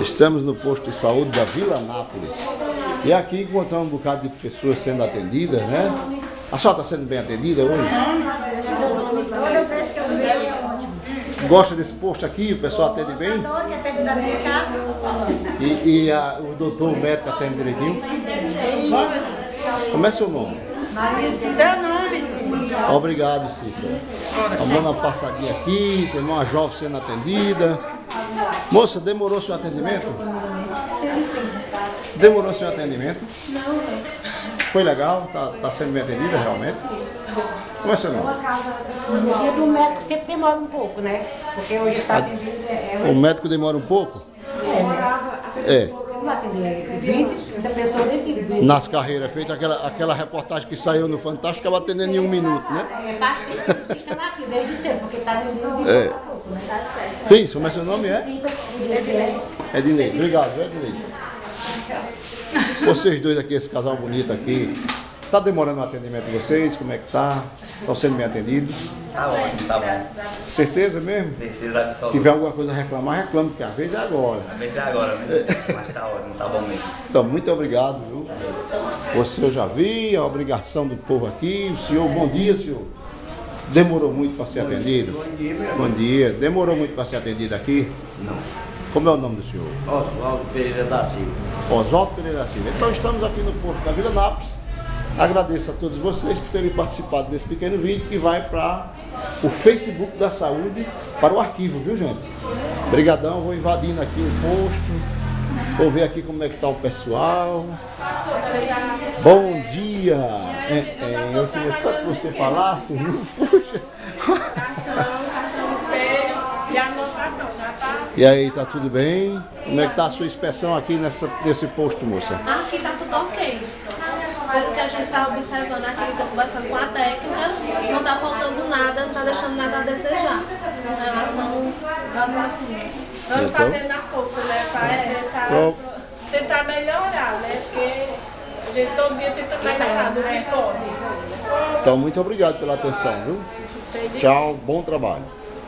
Estamos no posto de saúde da Vila Nápoles. E aqui encontramos um bocado de pessoas sendo atendidas, né? A senhora está sendo bem atendida hoje? Gosta desse posto aqui? O pessoal atende bem? E, e a- o doutor, o médico atende direitinho? Como é seu nome? Seu nome? Obrigado, Cícera. Vamos dar uma passadinha aqui, tem uma jovem sendo atendida. Moça, demorou seu atendimento? Demorou seu atendimento? Não. Foi legal? Tá, tá sendo bem atendida realmente? Como é seu nome? E do médico sempre demora um pouco, né? Porque hoje está atendendo. É, O médico demora um pouco? É. não atender 20, 30 pessoas nesse vídeo. Nas carreiras, feita aquela, aquela reportagem que saiu no Fantástico, estava atendendo em um minuto, né? É, tempo que estão aqui desde cedo, porque está no vídeo. É. pouco, né? Tá certo. Sim, como é seu nome? É? 30 é. Ednei. Obrigado, Zé Ednei. Vocês dois aqui, esse casal bonito aqui. Tá demorando o atendimento de vocês? Como é que tá? Estão sendo bem atendidos? Tá ótimo, tá bom. Certeza mesmo? Certeza Se absoluta. tiver alguma coisa a reclamar, reclame, porque às vezes é agora. Às vezes é agora, né? Mas tá ótimo, tá bom mesmo. Então, muito obrigado, viu? Você eu já vi, a obrigação do povo aqui. O senhor, bom dia, senhor. Demorou muito para ser atendido? Bom dia, meu Bom dia. Demorou muito para ser atendido aqui? Não. Como é o nome do senhor? Oswaldo Pereira da Silva. Oswaldo Pereira Silva. Então estamos aqui no posto da Vila Nápoles. Agradeço a todos vocês por terem participado desse pequeno vídeo que vai para o Facebook da Saúde, para o arquivo, viu gente? Obrigadão, vou invadindo aqui o posto, vou ver aqui como é que está o pessoal. Bom dia! É, é, eu queria tanto que você falasse, não fuja. E aí, tá tudo bem? Como é que tá a sua inspeção aqui nessa, nesse posto, moça? Aqui tá tudo ok. Pelo que a gente tá observando aqui, tá conversando com a técnica, não tá faltando nada, não tá deixando nada a desejar com relação às vacinas. Vamos Então? fazendo a força, né? Para tentar, Então- tentar melhorar, né? Porque a gente todo dia tenta melhorar do que pode. Então, muito obrigado pela atenção, viu? Tchau, bom trabalho.